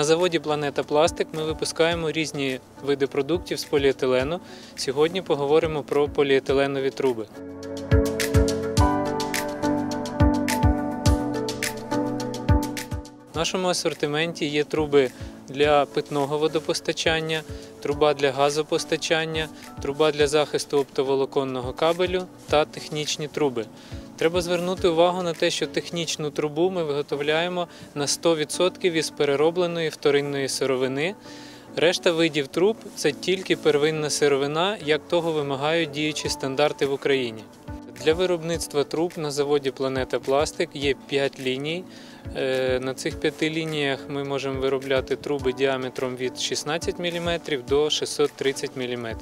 На заводі Планета Пластик ми випускаємо різні види продуктів з поліетилену. Сьогодні поговоримо про поліетиленові труби. В нашому асортименті є труби для питного водопостачання, труба для газопостачання, труба для захисту оптоволоконного кабелю та технічні труби. Треба звернути увагу на те, що технічну трубу ми виготовляємо на 100% із переробленої вторинної сировини. Решта видів труб це тільки первинна сировина, як того вимагають діючі стандарти в Україні. Для виробництва труб на заводі Планета Пластик є 5 ліній. Е, На цих п'яти лініях ми можемо виробляти труби діаметром від 16 мм до 630 мм.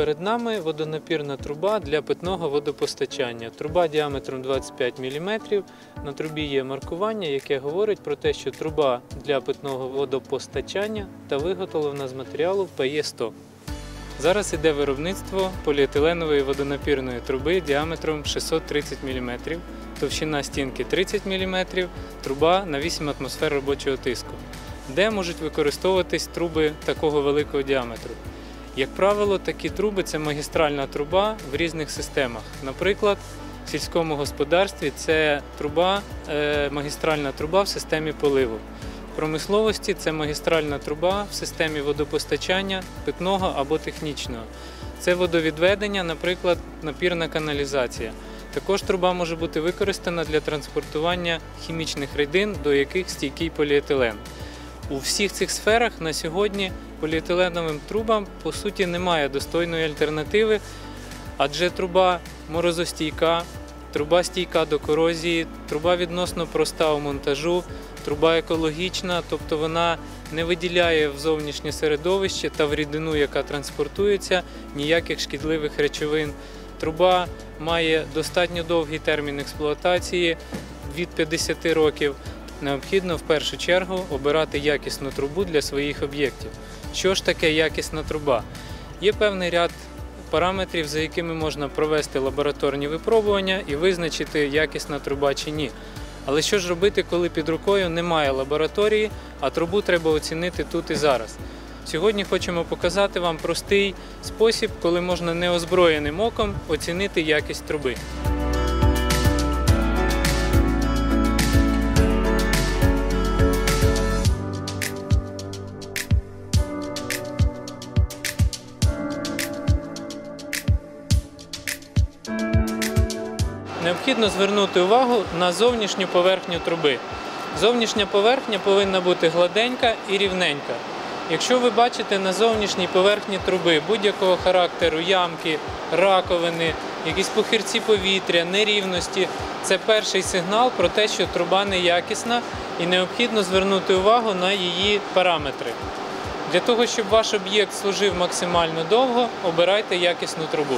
Перед нами водонапірна труба для питного водопостачання. Труба діаметром 25 мм. На трубі є маркування, яке говорить про те, що труба для питного водопостачання та виготовлена з матеріалу ПЕ100. Зараз іде виробництво поліетиленової водонапірної труби діаметром 630 мм, товщина стінки 30 мм, труба на 8 атмосфер робочого тиску, де можуть використовуватись труби такого великого діаметру. Як правило, такі труби це магістральна труба в різних системах. Наприклад, в сільському господарстві це труба, е, магістральна труба в системі поливу. В промисловості це магістральна труба в системі водопостачання питного або технічного. Це водовідведення, наприклад, напірна каналізація. Також труба може бути використана для транспортування хімічних рідин, до яких стійкий поліетилен. У всіх цих сферах на сьогодні поліетиленовим трубам по суті немає достойної альтернативи, адже труба морозостійка, труба стійка до корозії, труба відносно проста у монтажу, труба екологічна, тобто вона не виділяє в зовнішнє середовище та в рідину, яка транспортується, ніяких шкідливих речовин. Труба має достатньо довгий термін експлуатації від 50 років. Необхідно в першу чергу обирати якісну трубу для своїх об'єктів. Що ж таке якісна труба? Є певний ряд параметрів, за якими можна провести лабораторні випробування і визначити, якісна труба чи ні. Але що ж робити, коли під рукою немає лабораторії, а трубу треба оцінити тут і зараз? Сьогодні хочемо показати вам простий спосіб, коли можна неозброєним оком оцінити якість труби. Необхідно звернути увагу на зовнішню поверхню труби. Зовнішня поверхня повинна бути гладенька і рівненька. Якщо ви бачите на зовнішній поверхні труби будь-якого характеру ямки, раковини, якісь похирці повітря, нерівності, це перший сигнал про те, що труба неякісна і необхідно звернути увагу на її параметри. Для того, щоб ваш об'єкт служив максимально довго, обирайте якісну трубу.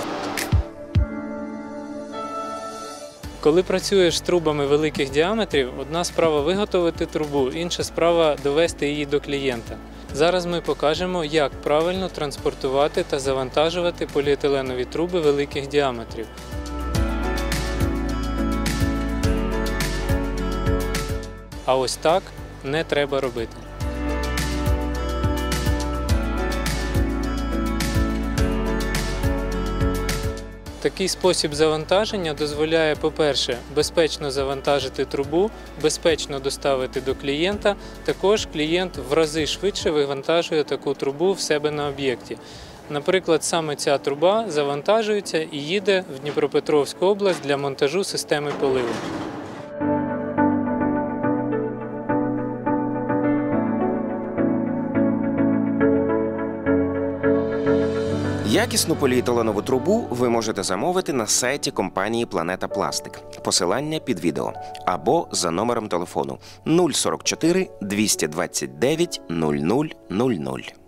Коли працюєш з трубами великих діаметрів, одна справа виготовити трубу, інша справа довести її до клієнта. Зараз ми покажемо, як правильно транспортувати та завантажувати поліетиленові труби великих діаметрів. А ось так не треба робити. Такий спосіб завантаження дозволяє, по-перше, безпечно завантажити трубу, безпечно доставити до клієнта. Також клієнт в рази швидше вивантажує таку трубу в себе на об'єкті. Наприклад, саме ця труба завантажується і їде в Дніпропетровську область для монтажу системи поливу. Якісну поліетиленову трубу ви можете замовити на сайті компанії Планета Пластик. Посилання під відео або за номером телефону 044 229 0000.